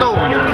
photo.